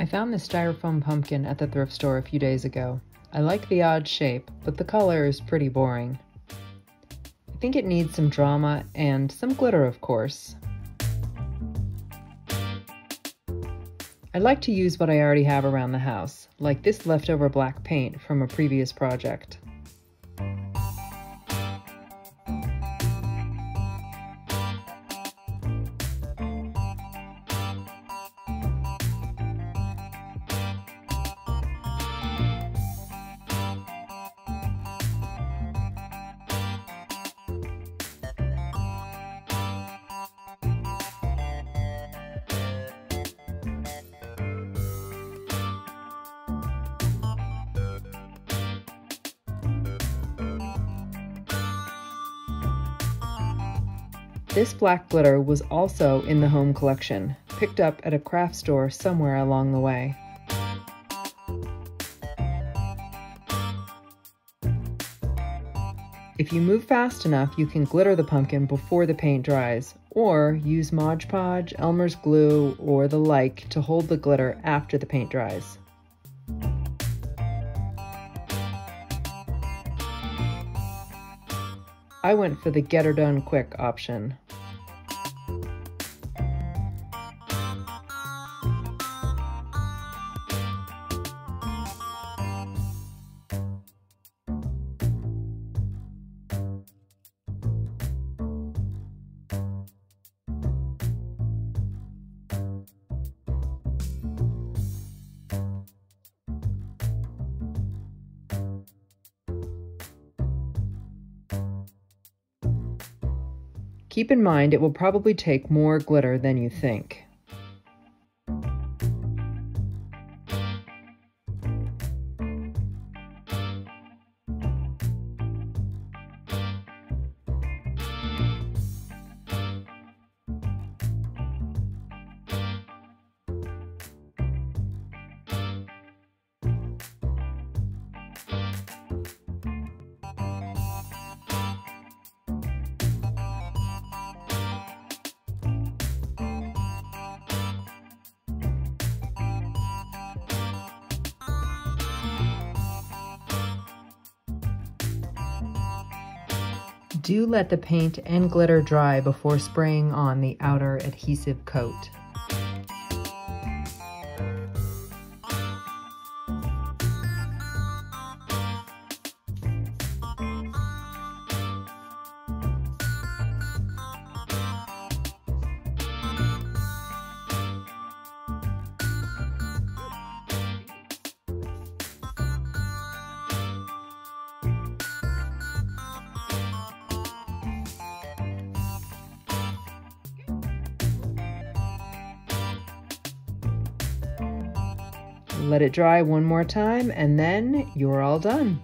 I found this styrofoam pumpkin at the thrift store a few days ago. I like the odd shape, but the color is pretty boring. I think it needs some drama and some glitter, of course. I like to use what I already have around the house, like this leftover black paint from a previous project. This black glitter was also in the home collection, picked up at a craft store somewhere along the way. If you move fast enough, you can glitter the pumpkin before the paint dries, or use Mod Podge, Elmer's glue, or the like to hold the glitter after the paint dries. I went for the get her done quick option. Keep in mind it will probably take more glitter than you think. Do let the paint and glitter dry before spraying on the outer adhesive coat. Let it dry one more time and then you're all done.